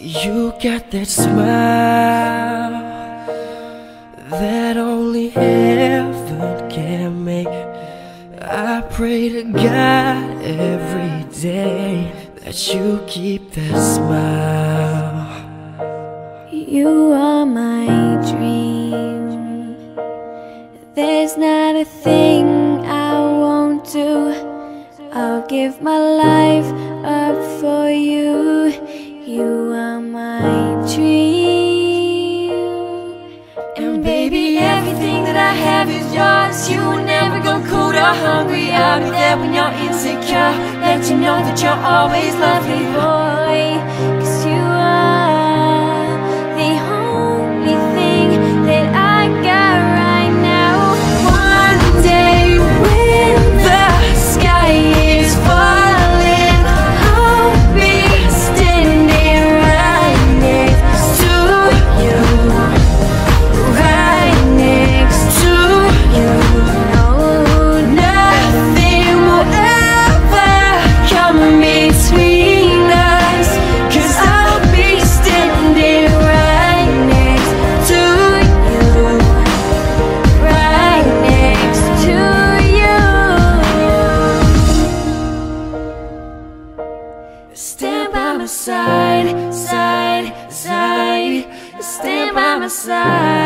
You got that smile that only heaven can make. I pray to God every day that you keep that smile. You are my dream. There's not a thing I won't do. I'll give my life dream. And baby, everything that I have is yours. You will never go cold or hungry. I'll be there when you're insecure. Let you know that you're always lovely, boy. Stand by my side, side, side. Stand by my side.